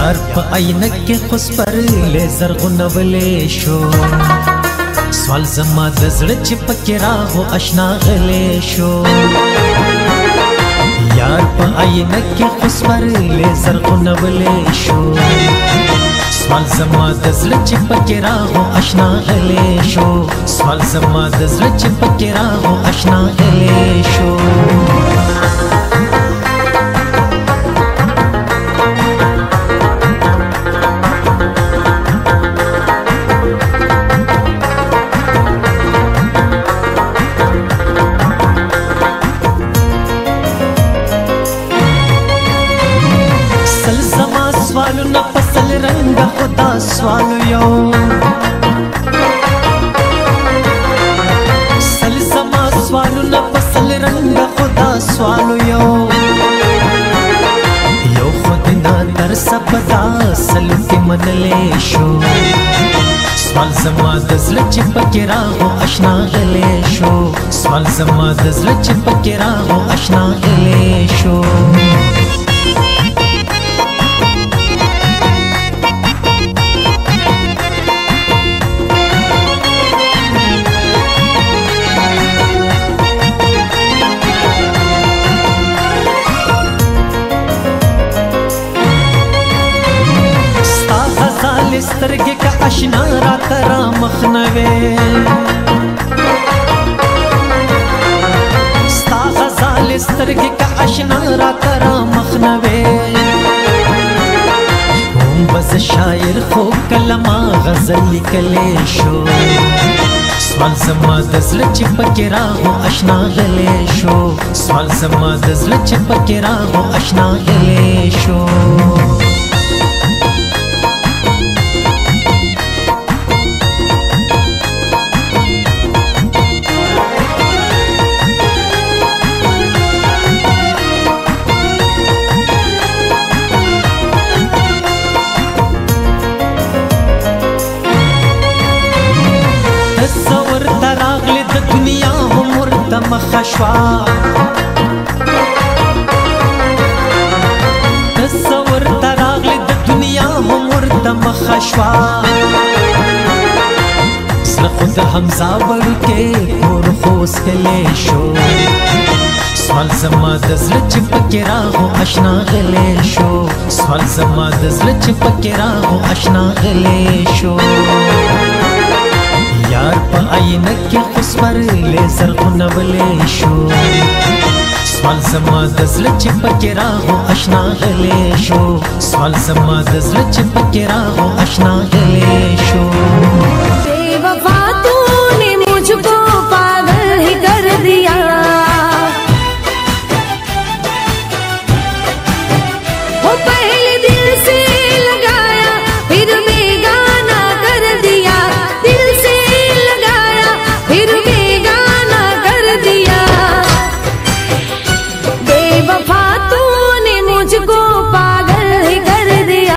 یار په عینک کې خوس پر لیزر غنولې شو سوال زما د زړه چې پکې راغو آشنا غلې شو یار په عینک کې خوس پر لیزر غنولې شو سوال زما د زړه چې پکې راغو آشنا غلې شو سوال زما د زړه چې پکې راغو آشنا غلې شو رنگ خدا سوال یو سل سما سوالو نه پسل رنگ خدا سوال یو یو خود نه تر سپدا سل کې منلې شو سوال زما د زړه چې پکې راغو آشنا غلې شو سوال زما د زړه چې پکې راغو آشنا غلې شو سترګې کا آشنا را ترا مخنوي ستا غزال سترګې کا آشنا را ترا مخنوي بس شاعر خو کلمه غزل لیکلې شو سوال زما د زړه چې پکې راغو آشنا غلې شو سوال زما د زړه چې پکې راغو آشنا غلې شو تصور تراغلی د دنیا هم ورته مخه شوه تصور تراغلی د دنیا هم ورته مخه شوه سره خو د حمزه وړوکې اور خو سکلی شو سوال زما د زړه چې پکې راغو آشنا غلې شو سوال زما د زړه چې پکې راغو آشنا غلې شو عینکې خو سپرلې زرغونه بلې شو سوال زما د زړه چې پکې راغو اشنا غلې شو سوال زما د زړه چې پکې راغو اشنا غلې شو